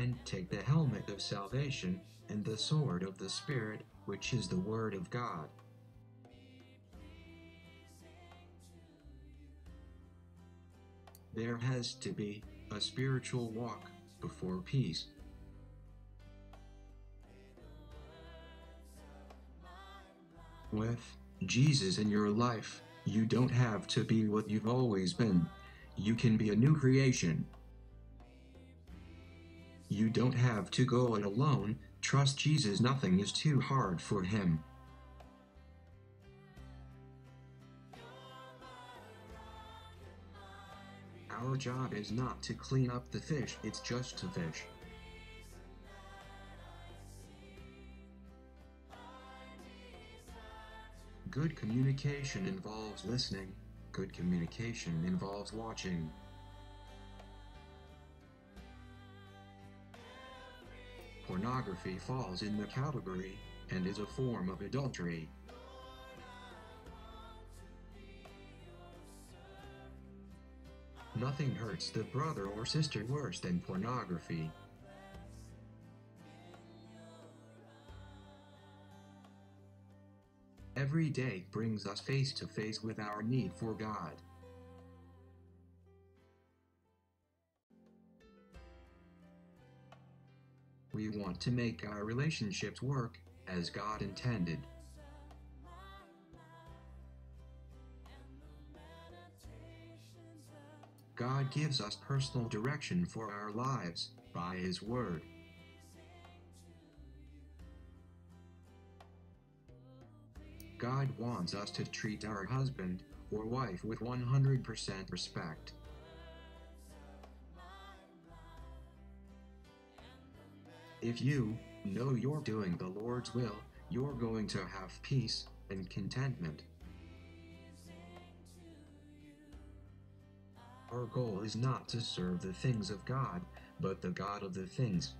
and take the helmet of salvation, and the sword of the Spirit, which is the Word of God. There has to be a spiritual walk before peace. With Jesus in your life, you don't have to be what you've always been. You can be a new creation. You don't have to go it alone, trust Jesus, nothing is too hard for him. Our job is not to clean up the fish, it's just to fish. Good communication involves listening. Good communication involves watching. Pornography falls in the category and is a form of adultery. Nothing hurts the brother or sister worse than pornography. Every day brings us face to face with our need for God. We want to make our relationships work as God intended. God gives us personal direction for our lives by His Word. God wants us to treat our husband or wife with 100% respect. If you know you're doing the Lord's will, you're going to have peace and contentment. Our goal is not to serve the things of God, but the God of the things.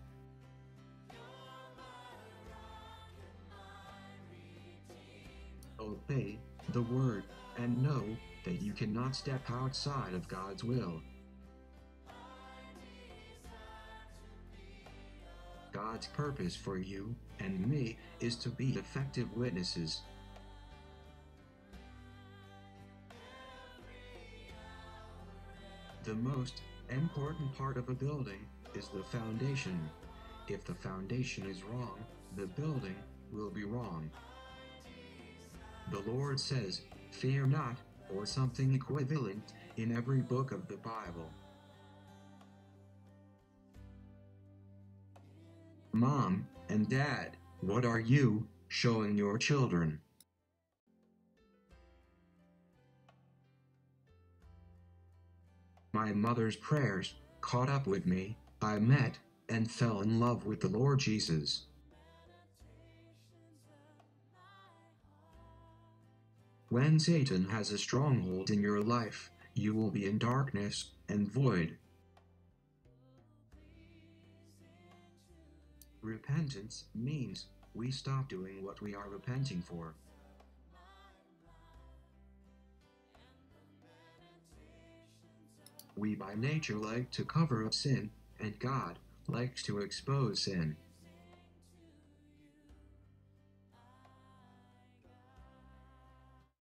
Obey the word and know that you cannot step outside of God's will. God's purpose for you and me is to be effective witnesses. The most important part of a building is the foundation. If the foundation is wrong, the building will be wrong. The Lord says, Fear not, or something equivalent, in every book of the Bible. Mom and Dad, what are you showing your children? My mother's prayers caught up with me. I met and fell in love with the Lord Jesus. When Satan has a stronghold in your life, you will be in darkness and void. Repentance means we stop doing what we are repenting for. We by nature like to cover up sin, and God likes to expose sin.